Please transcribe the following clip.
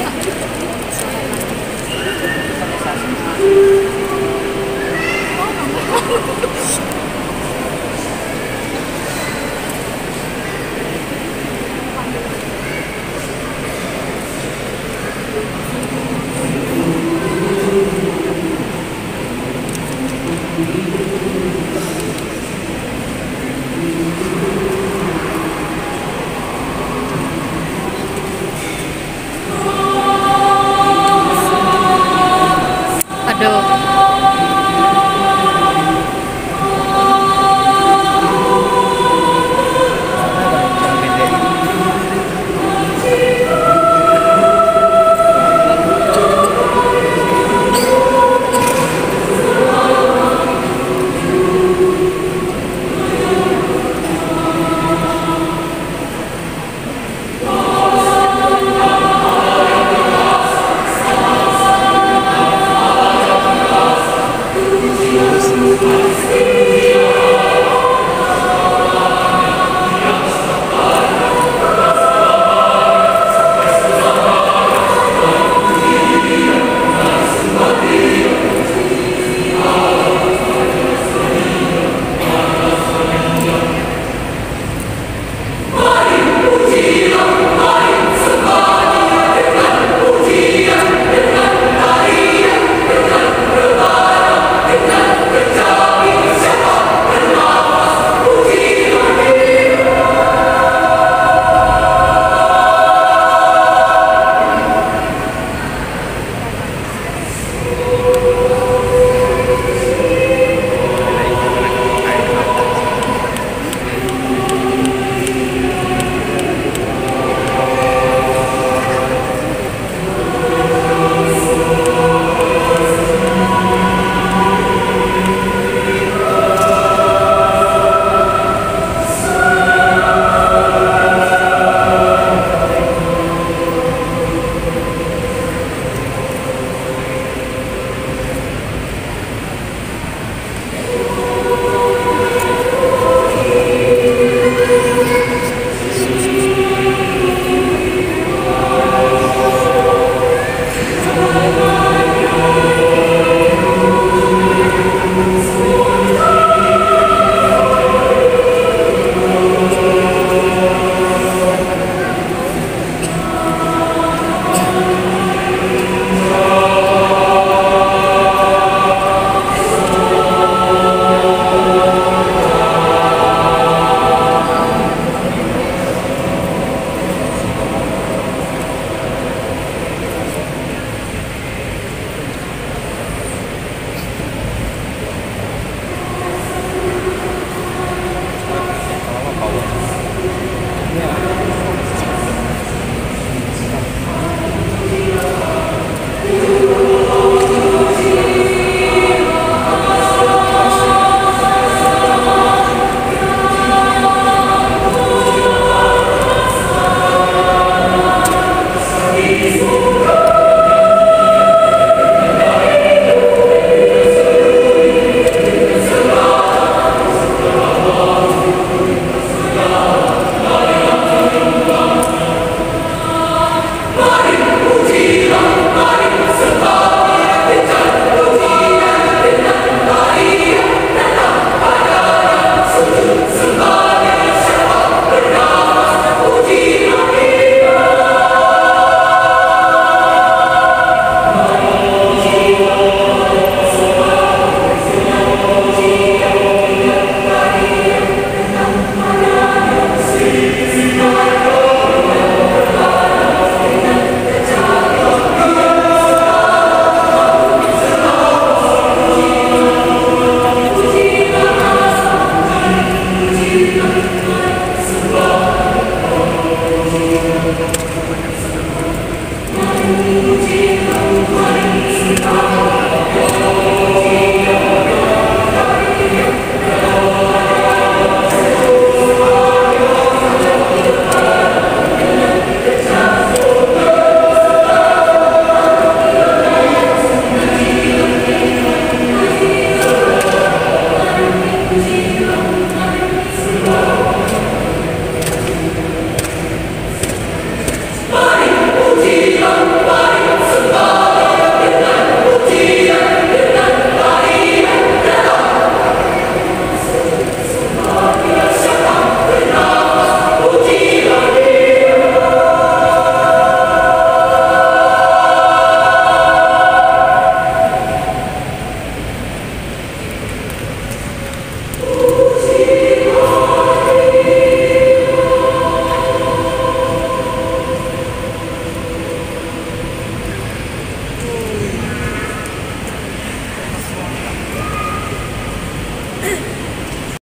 ね。do